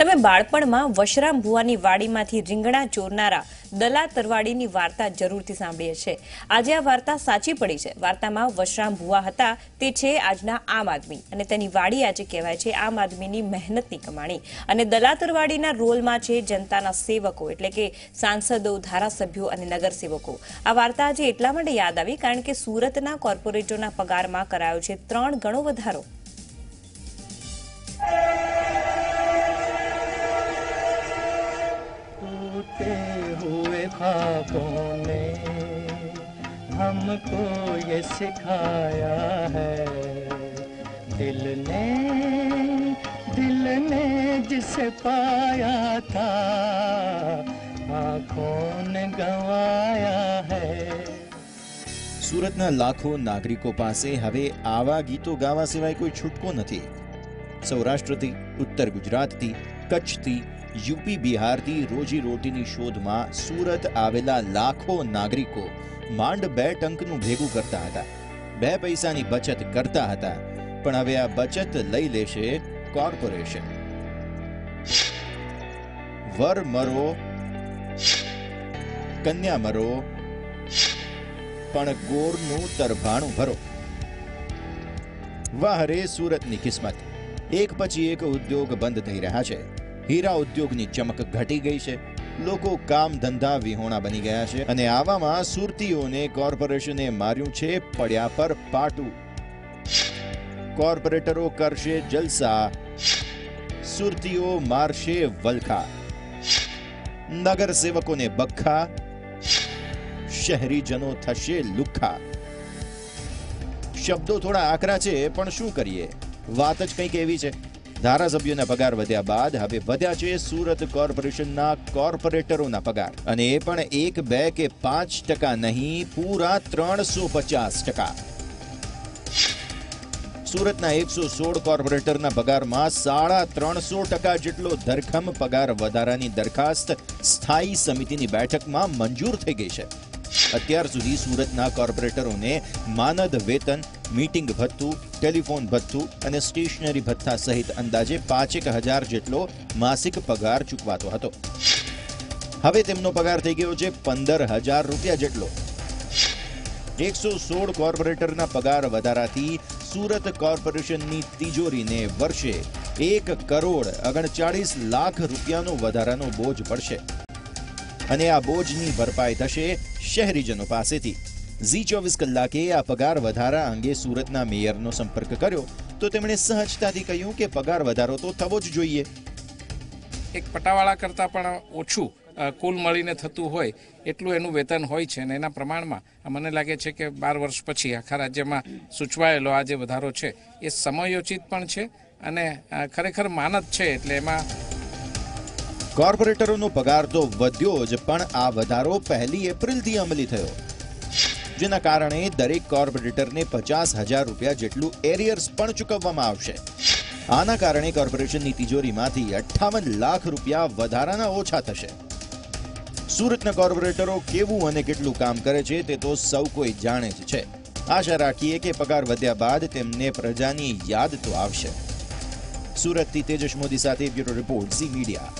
તમે બાળપણમાં વશરામ ભુવાની વાડીમાંથી રીંગણા ચોરનારા દલા તરવાડીની વાર્તા જરૂરથી સાંભળીએ છે આજે આ વાર્તા સાચી પડી છે. વાર્તામાં વશરામ ભુવા હતા. તે છે આજના આમ આદમી. અને તેની વાડી આજે કહેવાય છે આમ આદમીની મહેનતની કમાણી. અને દલા તરવાડીના રોલમાં છે જનતાના સેવકો, એટલે કે સાંસદો, ધારાસભ્યો અને નગરસેવકો. આ વાર્તા આજે એટલા માટે યાદ આવી, કારણ કે સુરતના કોર્પોરેટરોના પગારમાં કરાયો છે ત્રણ ગણો વધારો. हमको ये सिखाया है दिल ने दिल ने जिसे पाया था आंखों ने गंवाया है સુરતના લાખો નાગરિકો પાસે હવે આવા ગીતો ગાવા સિવાય કોઈ છૂટકો નથી સૌરાષ્ટ્રથી ઉત્તર ગુજરાતથી કચ્છથી યુપી બિહારથી રોજી રોટીની શોધમાં સુરત આવેલા લાખો નાગરિકો માંડ બે ટંકનું ભેગું કરતા હતા. બે પૈસાની બચત કરતા હતા, પણ હવે આ બચત લઈ લેશે કોર્પોરેશન. વર મરો, કન્યા મરો, પણ ગોરનું તરભાણું ભરો. વાહ રે સુરતની કિસ્મત. એક પછી એક ઉદ્યોગ બંધ થઈ રહ્યા છે. હીરા ઉદ્યોગની ચમક ઘટી ગઈ છે. લોકો કામ ધંધા વિહોણા બની ગયા છે અને આવામાં સુરતીઓને કોર્પોરેશને માર્યું છે પડ્યા પર પાટું. કોર્પોરેટરો કરશે જલસા. સુરતીઓ મારશે વલખા. નગર સેવકોને બખ્ખા. શહેરીજનો થશે લુખ્ખા. શબ્દો થોડા આકરા છે, પણ શું કરીએ? વાત જ કંઈક એવી છે. ધારાસભ્યોના પગાર વધ્યા બાદ હવે વધ્યા છે સુરત કોર્પોરેશનના કોર્પોરેટરોના પગાર. અને એ પણ એક, બે કે પાંચ ટકા નહીં, પૂરા ત્રણસો પચાસ ટકા. સુરતના એકસો સોળ કોર્પોરેટરના પગારમાં સાડા ત્રણસો ટકા જેટલો ધરખમ પગાર વધારાની દરખાસ્ત સ્થાયી સમિતિની બેઠકમાં મંજૂર થઈ ગઈ છે. અત્યાર સુધી સુરતના કોર્પોરેટરોને માનદ વેતન મીટિંગ ભથ્થું, ટેલિફોન ભથ્થું અને સ્ટેશનરી ભથ્થા સહિત અંદાજે પાંચેક હજાર જેટલો માસિક પગાર ચૂકવાતો હતો. હવે તેમનો પગાર થઈ ગયો છે પંદર હજાર રૂપિયા જેટલો. એકસો સોળ કોર્પોરેટરના પગાર વધારાથી સુરત કોર્પોરેશનની તિજોરીને વર્ષે એક કરોડ ઓગણચાળીસ લાખ રૂપિયાનો વધારાનો બોજ પડશે. અને આ બોજની ભરપાઈ થશે શહેરીજનો પાસેથી. ઝી ચોવીસ કલાકે આ પગાર વધારા અંગે સુરતના મેયરનો સંપર્ક કર્યો. તો તેમણે સહજતાથી કહ્યું કે પગાર વધારો તો થવો જ જોઈએ. એક પટાવાળા કરતાં પણ ઓછું કુલ મળીને થતું હોય એટલું એનું વેતન હોય છે અને એના પ્રમાણમાં મને લાગે છે કે બાર વર્ષ પછી આખા રાજ્યમાં સૂચવાયેલો આ જે વધારો છે એ સમયોચિત પણ છે અને ખરેખર માનદ છે એટલે એમાં કોર્પોરેટરોનો પગાર તો વધ્યો જ પણ આ વધારો પહેલી એપ્રિલથી અમલી થયો. જેના કારણે દરેક કોર્પોરેટરને પચાસ હજાર રૂપિયા જેટલું એરિયર્સ પણ ચૂકવવામાં આવશે. આના કારણે કોર્પોરેશનની તિજોરીમાંથી અઠ્ઠાવન લાખ રૂપિયા વધારાના ઓછા થશે. સુરતના કોર્પોરેટરો કેવું અને કેટલું કામ કરે છે તે તો સૌ કોઈ જાણે જ છે. આશા રાખીએ કે પગાર વધ્યા બાદ તેમને પ્રજાની યાદ તો આવશે. સુરતથી તેજસ મોદી સાથે બ્યુરો રિપોર્ટ, ઝી મીડિયા.